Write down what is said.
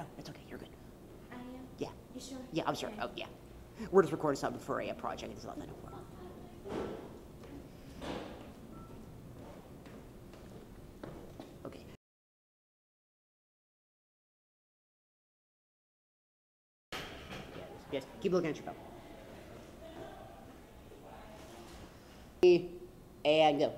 no, it's okay. You're good. I am. Yeah. You sure? Yeah, I'm sure. Okay. Oh, yeah. We're just recording something for a project. It's nothing important. Yes, keep looking at your phone. And go.